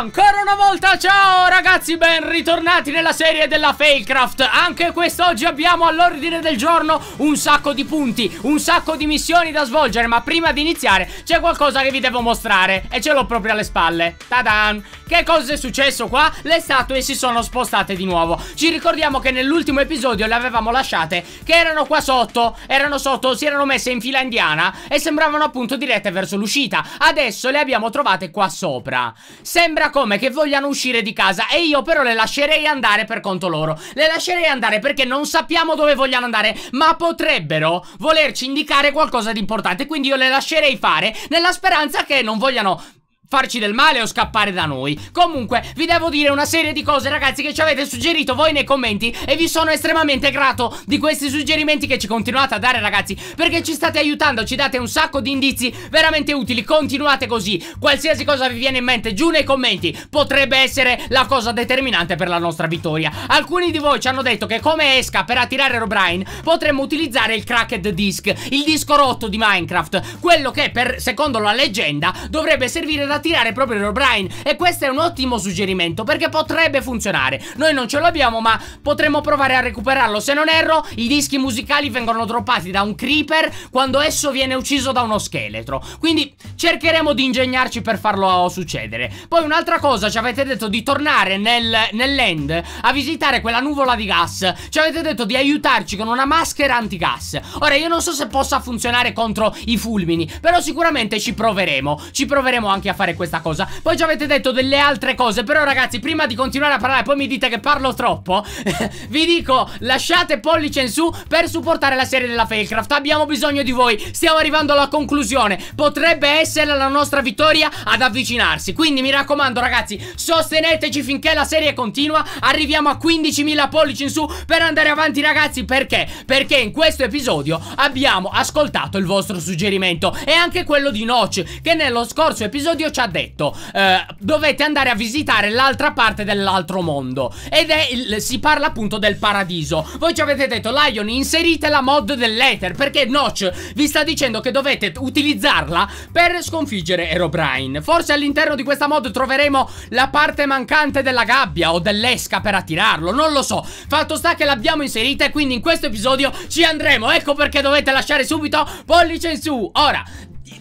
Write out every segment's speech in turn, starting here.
ancora una volta ciao ragazzi, ben ritornati nella serie della Failcraft. Anche quest'oggi abbiamo all'ordine del giorno un sacco di punti, un sacco di missioni da svolgere Ma prima di iniziare c'è qualcosa che vi devo mostrare e ce l'ho proprio alle spalle. Tadan! Che cosa è successo qua? Le statue si sono spostate di nuovo. Ci ricordiamo che nell'ultimo episodio le avevamo lasciate che erano qua sotto Erano sotto, si erano messe in fila indiana e sembravano appunto dirette verso l'uscita. Adesso le abbiamo trovate qua sopra. Sembra come che vogliano uscire di casa E io però le lascerei andare per conto loro. Le lascerei andare perché non sappiamo dove vogliano andare Ma potrebbero volerci indicare qualcosa di importante Quindi io le lascerei fare Nella speranza che non vogliano farci del male o scappare da noi. Comunque vi devo dire una serie di cose ragazzi che ci avete suggerito voi nei commenti E vi sono estremamente grato di questi suggerimenti che ci continuate a dare ragazzi Perché ci state aiutando, ci date un sacco di indizi veramente utili. Continuate così, qualsiasi cosa vi viene in mente giù nei commenti Potrebbe essere la cosa determinante per la nostra vittoria. Alcuni di voi ci hanno detto che come esca per attirare Robrine Potremmo utilizzare il cracked disc Il disco rotto di Minecraft. Quello che per, secondo la leggenda dovrebbe servire da tirare proprio O'Brien E questo è un ottimo suggerimento perché potrebbe funzionare. Noi non ce l'abbiamo ma potremmo provare a recuperarlo. Se non erro i dischi musicali vengono droppati da un creeper Quando esso viene ucciso da uno scheletro. Quindi cercheremo di ingegnarci per farlo succedere. Poi un'altra cosa ci avete detto di tornare nel, nell'end A visitare quella nuvola di gas. Ci avete detto di aiutarci con una maschera antigas. Ora io non so se possa funzionare contro i fulmini Però sicuramente ci proveremo. Ci proveremo anche a fare fare questa cosa. Poi ci avete detto delle altre cose Però ragazzi prima di continuare a parlare Poi mi dite che parlo troppo Vi dico lasciate pollice in su Per supportare la serie della Failcraft Abbiamo bisogno di voi. Stiamo arrivando alla conclusione. Potrebbe essere la nostra vittoria ad avvicinarsi. Quindi mi raccomando ragazzi Sosteneteci finché la serie continua. Arriviamo a 15.000 pollici in su Per andare avanti ragazzi. Perché? Perché in questo episodio Abbiamo ascoltato il vostro suggerimento E anche quello di Notch Che nello scorso episodio ci ci ha detto eh, dovete andare a visitare l'altra parte dell'altro mondo. Ed è il, si parla appunto del paradiso. Voi ci avete detto Lion inserite la mod dell'Ether perché Notch vi sta dicendo che dovete utilizzarla per sconfiggere Herobrine. Forse all'interno di questa mod troveremo la parte mancante della gabbia o dell'esca per attirarlo non lo so. Fatto sta che l'abbiamo inserita e quindi in questo episodio ci andremo. Ecco perché dovete lasciare subito pollice in su. Ora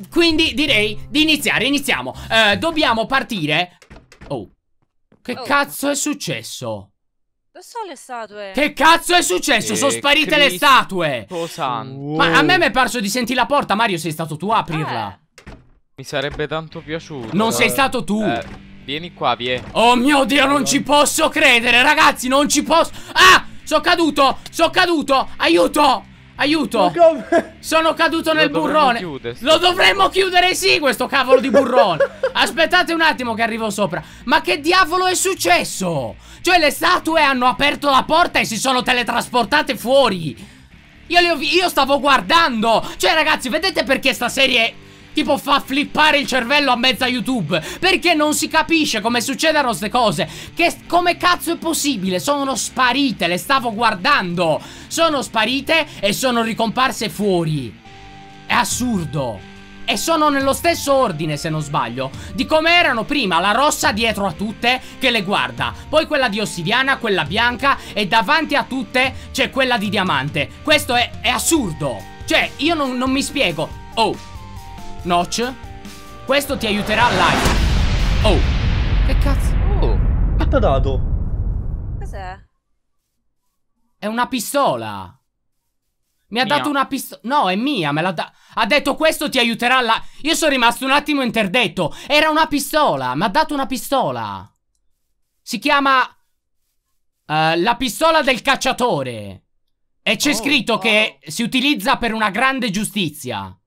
quindi direi di iniziare, iniziamo. Uh, Dobbiamo partire. Oh. Che oh. cazzo è successo? Dove sono le statue? Che cazzo è successo? sono sparite Cristo le statue. Santo. Ma a me mi è parso di sentire la porta Mario sei stato tu a aprirla. Eh. Mi sarebbe tanto piaciuto. Non sei stato tu. Eh, Vieni qua, vieni Oh mio Dio, non ci posso credere Ragazzi, non ci posso. Ah, sono caduto, sono caduto. Aiuto Aiuto! Sono caduto nel burrone! Chiudere, Lo dovremmo chiudere sì, questo cavolo di burrone! Aspettate un attimo che arrivo sopra. Ma che diavolo è successo? Cioè le statue hanno aperto la porta e si sono teletrasportate fuori. Io, io stavo guardando. Cioè ragazzi, vedete perché sta serie tipo fa flippare il cervello a mezza YouTube. Perché non si capisce come succedono queste cose. Che come cazzo è possibile? Sono sparite, le stavo guardando. Sono sparite e sono ricomparse fuori. È assurdo. E sono nello stesso ordine, se non sbaglio Di come erano prima, la rossa dietro a tutte Che le guarda. Poi quella di ossidiana, quella bianca E davanti a tutte c'è quella di diamante. Questo è, è assurdo. Cioè, io non, non mi spiego. Oh, Notch Questo ti aiuterà live. Oh. Che cazzo? Oh. Che t'ha dato? Cos'è? È una pistola. Mi ha mia. dato una pistola No è mia me l'ha dato Ha detto questo ti aiuterà la Io sono rimasto un attimo interdetto. Era una pistola Mi ha dato una pistola. Si chiama uh, La pistola del cacciatore. E c'è oh, scritto oh. che si utilizza per una grande giustizia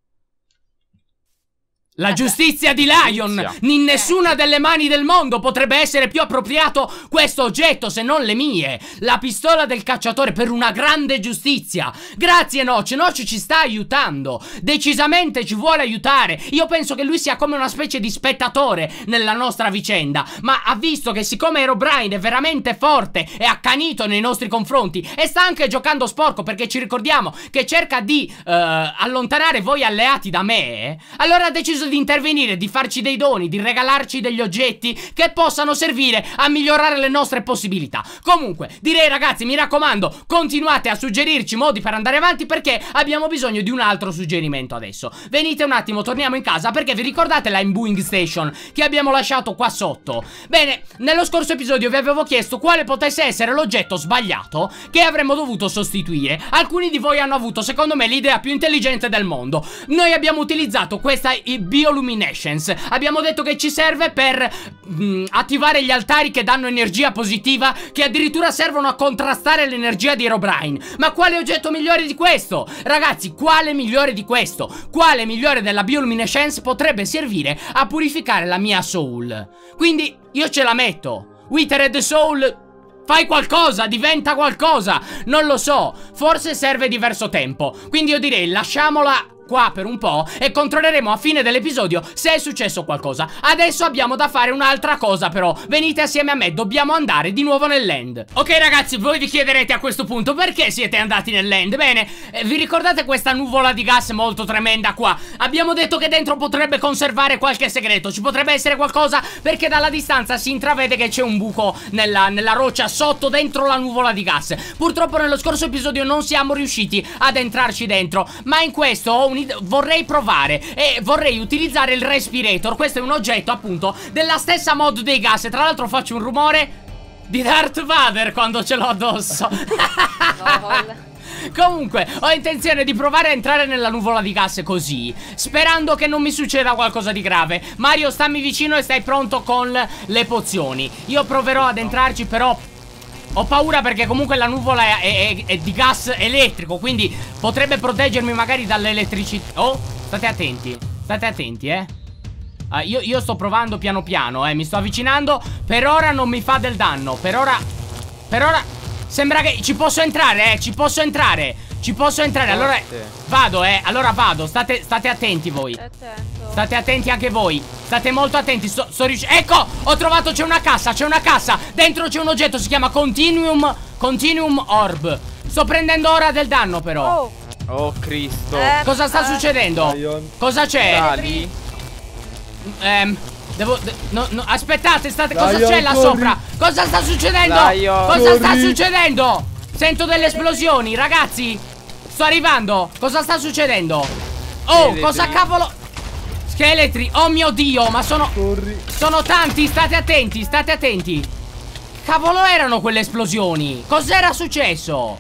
la giustizia di Lion! In nessuna delle mani del mondo potrebbe essere più appropriato questo oggetto se non le mie! La pistola del cacciatore per una grande giustizia! Grazie Noce, Noce ci sta aiutando! Decisamente ci vuole aiutare! Io penso che lui sia come una specie di spettatore nella nostra vicenda, ma ha visto che siccome Herobrine è veramente forte e accanito nei nostri confronti e sta anche giocando sporco perché ci ricordiamo che cerca di uh, allontanare voi alleati da me, allora ha deciso deciso di intervenire, di farci dei doni, di regalarci degli oggetti che possano servire a migliorare le nostre possibilità. Comunque, direi ragazzi, mi raccomando, continuate a suggerirci modi per andare avanti perché abbiamo bisogno di un altro suggerimento adesso. Venite un attimo, torniamo in casa perché vi ricordate la Imbuing Station che abbiamo lasciato qua sotto? Bene, nello scorso episodio vi avevo chiesto quale potesse essere l'oggetto sbagliato che avremmo dovuto sostituire. Alcuni di voi hanno avuto, secondo me, l'idea più intelligente del mondo. Noi abbiamo utilizzato questa Bioluminescence. Abbiamo detto che ci serve per mm, attivare gli altari che danno energia positiva, che addirittura servono a contrastare l'energia di Herobrine. Ma quale oggetto migliore di questo? Ragazzi, quale migliore di questo? Quale migliore della Bioluminescence potrebbe servire a purificare la mia soul? Quindi io ce la metto. Withered Soul Fai qualcosa, diventa qualcosa Non lo so, forse serve diverso tempo Quindi io direi lasciamola qua per un po' e controlleremo a fine dell'episodio se è successo qualcosa Adesso abbiamo da fare un'altra cosa però Venite assieme a me, dobbiamo andare di nuovo nell'end Ok ragazzi, voi vi chiederete a questo punto perché siete andati nell'end? Bene, eh, vi ricordate questa nuvola di gas molto tremenda qua? Abbiamo detto che dentro potrebbe conservare qualche segreto Ci potrebbe essere qualcosa perché dalla distanza si intravede che c'è un buco nella, nella roccia sotto dentro la nuvola di gas Purtroppo nello scorso episodio non siamo riusciti ad entrarci dentro Ma in questo ho un'idea vorrei provare e vorrei utilizzare il respirator. Questo è un oggetto appunto della stessa mod dei gas. E tra l'altro faccio un rumore di Darth Vader quando ce l'ho addosso. Comunque, ho intenzione di provare a entrare nella nuvola di gas così Sperando che non mi succeda qualcosa di grave. Mario, stammi vicino e stai pronto con le pozioni. Io proverò ad entrarci però ho paura perché comunque la nuvola è, è- è di gas elettrico Quindi potrebbe proteggermi magari dall'elettricità. Oh, state attenti State attenti, eh. Ah, io, io sto provando piano piano, eh Mi sto avvicinando. Per ora non mi fa del danno Per ora Per ora Sembra che ci posso entrare, eh Ci posso entrare Ci posso entrare. Allora. Vado, eh Allora vado State, state attenti voi. Stai attento. State attenti anche voi State molto attenti Sto, sto riuscendo Ecco Ho trovato C'è una cassa C'è una cassa Dentro c'è un oggetto Si chiama Continuum Continuum Orb Sto prendendo ora del danno però Oh, Oh Cristo. Eh. Cosa sta eh. succedendo? Lion. Cosa c'è? Sali. Ehm Devo de- no, no, Aspettate state Cosa Lion, c'è là sopra? Cosa sta succedendo? Lion. Cosa sta succedendo? Sento delle esplosioni Ragazzi Sto arrivando Cosa sta succedendo? Oh cosa cavolo Scheletri Oh mio dio Ma sono Corri. sono tanti, state attenti, state attenti. Cavolo erano quelle esplosioni? Cos'era successo?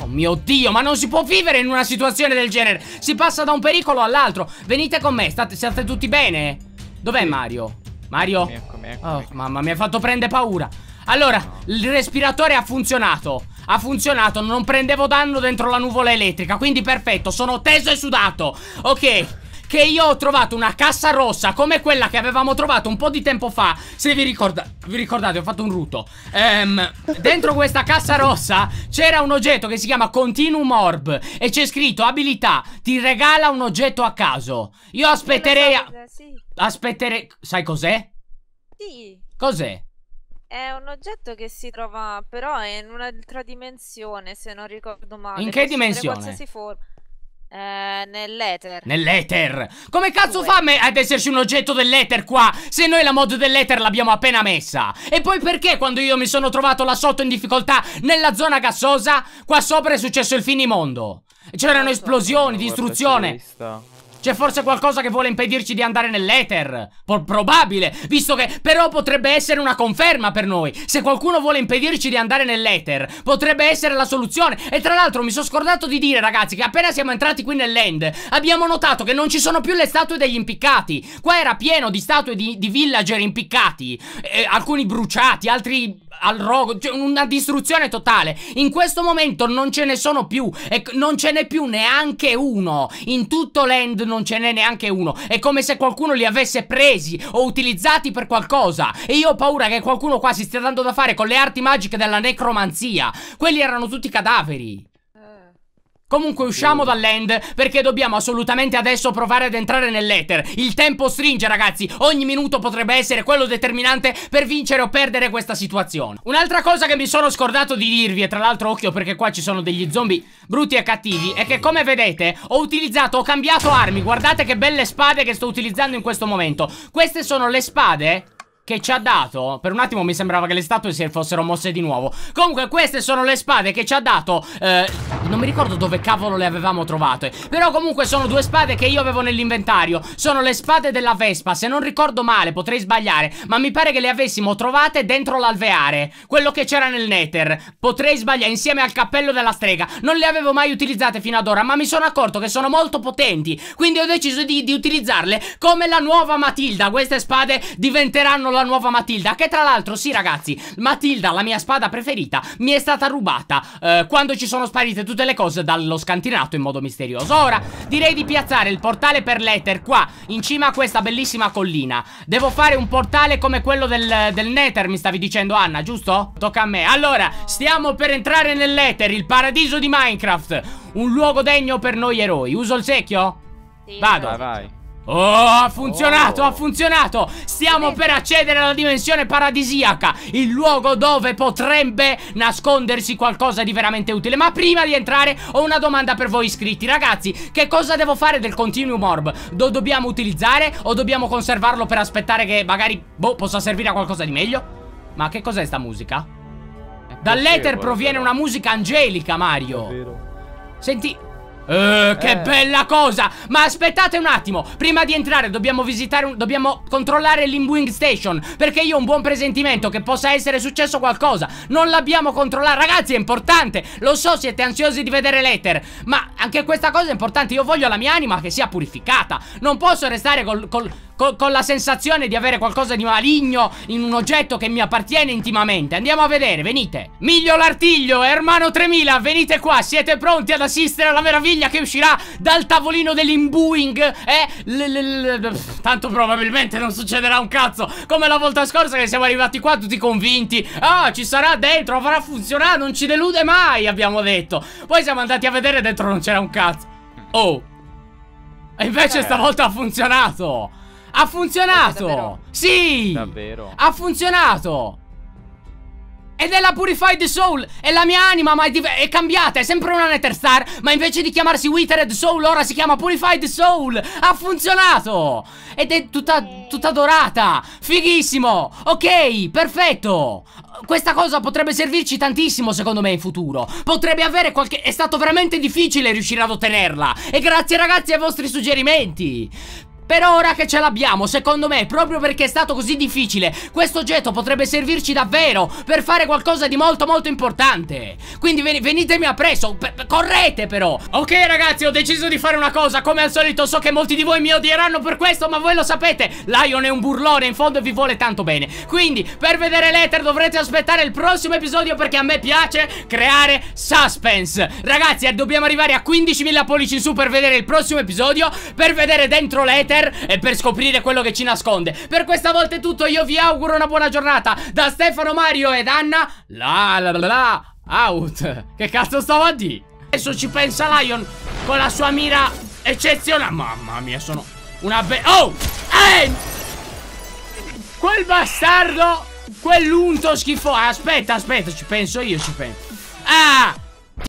Oh mio dio, ma non si può vivere in una situazione del genere. Si passa da un pericolo all'altro. Venite con me, state, state tutti bene? Dov'è Mario? Mario? Eccomi, eccomi. Oh, mamma, mi ha fatto prendere paura. Allora, il respiratore ha funzionato. Ha funzionato, non prendevo danno dentro la nuvola elettrica, quindi perfetto, sono teso e sudato. Ok. Che io ho trovato una cassa rossa come quella che avevamo trovato un po' di tempo fa. Se vi, ricorda- vi ricordate, ho fatto un rutto. Ehm, dentro questa cassa rossa c'era un oggetto che si chiama Continuum Orb. E c'è scritto abilità, ti regala un oggetto a caso. Io aspetterei. a-. Aspetterei. Sai cos'è? Sì. Cos'è? È un oggetto che si trova però è in un'altra dimensione, se non ricordo male. In che dimensione? Qualsiasi forma. Eh, nell'ether. Nell'ether Come cazzo Due. fa ad esserci un oggetto dell'ether qua Se noi la mod dell'ether l'abbiamo appena messa E poi perché quando io mi sono trovato là sotto in difficoltà Nella zona gassosa Qua sopra è successo il finimondo C'erano esplosioni, distruzione. C'è forse qualcosa che vuole impedirci di andare nell'ether? Probabile, visto che però potrebbe essere una conferma per noi. Se qualcuno vuole impedirci di andare nell'ether, potrebbe essere la soluzione. E tra l'altro mi sono scordato di dire, ragazzi, che appena siamo entrati qui nell'end, abbiamo notato che non ci sono più le statue degli impiccati. Qua era pieno di statue di, di villager impiccati. Eh, alcuni bruciati, altri al rogo, cioè una distruzione totale. In questo momento non ce ne sono più e non ce n'è più neanche uno. In tutto l'end non ce n'è neanche uno. È come se qualcuno li avesse presi o utilizzati per qualcosa. E io ho paura che qualcuno qua si stia dando da fare con le arti magiche della necromanzia. Quelli erano tutti cadaveri. Comunque usciamo dall'end perché dobbiamo assolutamente adesso provare ad entrare nell'ether. Il tempo stringe ragazzi. Ogni minuto potrebbe essere quello determinante per vincere o perdere questa situazione. Un'altra cosa che mi sono scordato di dirvi E tra l'altro occhio perché qua ci sono degli zombie brutti e cattivi È che come vedete ho utilizzato, ho cambiato armi. Guardate che belle spade che sto utilizzando in questo momento. Queste sono le spade che ci ha dato Per un attimo mi sembrava che le statue si fossero mosse di nuovo. Comunque queste sono le spade che ci ha dato eh, Non mi ricordo dove cavolo le avevamo trovate. Però comunque sono due spade che io avevo nell'inventario. Sono le spade della Vespa Se non ricordo male potrei sbagliare Ma mi pare che le avessimo trovate dentro l'alveare Quello che c'era nel nether Potrei sbagliare insieme al cappello della strega. Non le avevo mai utilizzate fino ad ora Ma mi sono accorto che sono molto potenti. Quindi ho deciso di, di utilizzarle come la nuova Matilda. Queste spade diventeranno la nuova Matilda Che tra l'altro, sì ragazzi Matilda, la mia spada preferita Mi è stata rubata eh, Quando ci sono sparite tutte le cose dallo scantinato in modo misterioso Ora, direi di piazzare il portale per l'Ether qua In cima a questa bellissima collina Devo fare un portale come quello del, del Nether Mi stavi dicendo Anna, giusto? Tocca a me Allora, stiamo per entrare nell'Ether Il paradiso di Minecraft Un luogo degno per noi eroi Uso il secchio? Sì, Vado. Vai, vai. Oh, ha funzionato, Oh. ha funzionato Stiamo per accedere alla dimensione paradisiaca Il luogo dove potrebbe nascondersi qualcosa di veramente utile Ma prima di entrare ho una domanda per voi iscritti Ragazzi, che cosa devo fare del Continuum Orb? Lo dobbiamo utilizzare o dobbiamo conservarlo per aspettare che magari, boh, possa servire a qualcosa di meglio? Ma che cos'è sta musica? Dall'Ether proviene una musica angelica, Mario Vero. Senti eh, che Eh. bella cosa! Ma aspettate un attimo. Prima di entrare dobbiamo visitare un, Dobbiamo controllare l'Inwing Station Perché io ho un buon presentimento Che possa essere successo qualcosa. Non l'abbiamo controllato. Ragazzi è importante. Lo so siete ansiosi di vedere l'Ether Ma anche questa cosa è importante. Io voglio la mia anima che sia purificata. Non posso restare col, col- col- con la sensazione di avere qualcosa di maligno In un oggetto che mi appartiene intimamente. Andiamo a vedere venite. Miglio l'artiglio Ermano 3000 Venite qua Siete pronti ad assistere alla meraviglia che uscirà dal tavolino dell'imbuing Eh? L- l- l- pff, Tanto probabilmente non succederà un cazzo Come la volta scorsa che siamo arrivati qua tutti convinti. Ah ci sarà dentro Farà funzionare Non ci delude mai Abbiamo detto. Poi siamo andati a vedere dentro non c'era un cazzo. Oh. E invece Eh. stavolta ha funzionato Ha funzionato Davvero? Sì Davvero. ha funzionato! Ed è la Purified Soul! È la mia anima, ma è, è cambiata! È sempre una Nether Star, ma invece di chiamarsi Withered Soul, ora si chiama Purified Soul! Ha funzionato! Ed è tutta, tutta dorata! Fighissimo! Ok, perfetto! Questa cosa potrebbe servirci tantissimo secondo me in futuro Potrebbe avere qualche... È stato veramente difficile riuscire ad ottenerla E grazie ragazzi ai vostri suggerimenti però ora che ce l'abbiamo, secondo me, proprio perché è stato così difficile, questo oggetto potrebbe servirci davvero per fare qualcosa di molto molto importante. Quindi ven- venitemi appresso, correte però. Ok ragazzi, ho deciso di fare una cosa, come al solito so che molti di voi mi odieranno per questo, ma voi lo sapete, Lion è un burlone in fondo e vi vuole tanto bene. Quindi, per vedere l'Ether dovrete aspettare il prossimo episodio perché a me piace creare suspense. Ragazzi, eh, dobbiamo arrivare a 15.000 pollici in su per vedere il prossimo episodio, per vedere dentro l'Ether e per scoprire quello che ci nasconde. Per questa volta è tutto, io vi auguro una buona giornata. Da Stefano Mario ed Anna, la la la la, out. Che cazzo stavo a dire? Adesso ci pensa Lion con la sua mira eccezionale. Mamma mia, sono una be... Oh! Ehi! Quel bastardo! Quell'unto schifo. Aspetta, aspetta, ci penso io, ci penso. Ah!